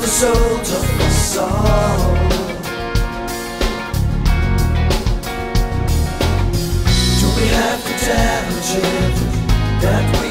the souls of the soul. Do we have to tell the children that we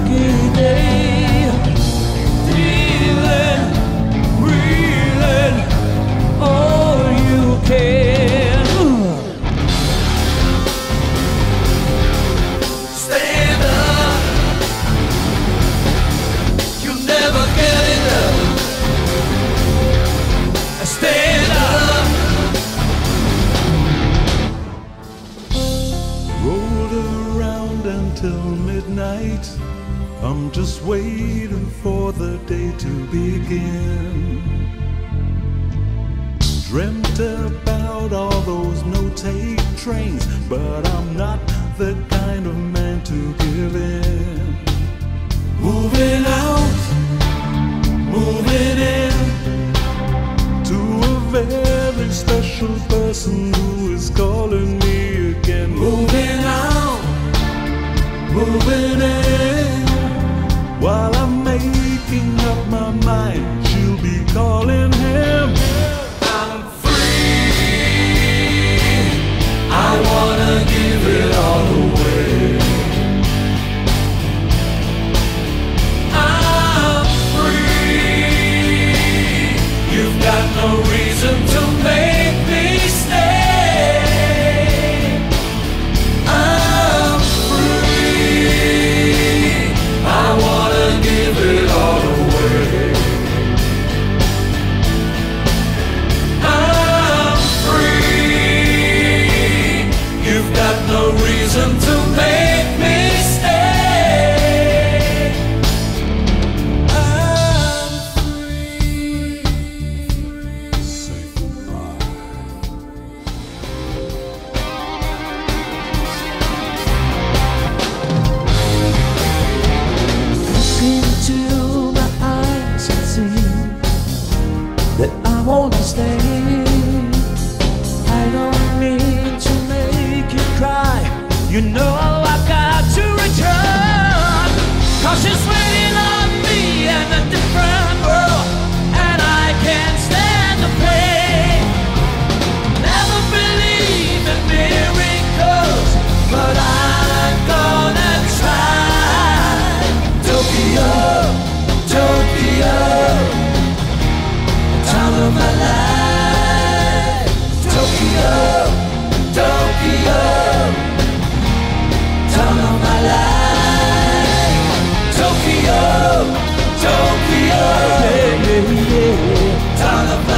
knocking until midnight. I'm just waiting for the day to begin. Dreamt about all those no-take trains, but I'm not the kind of man to give in. Moving out, moving in to a very special person moving in while I'm want to stay. I don't mean to make you cry. You know ton of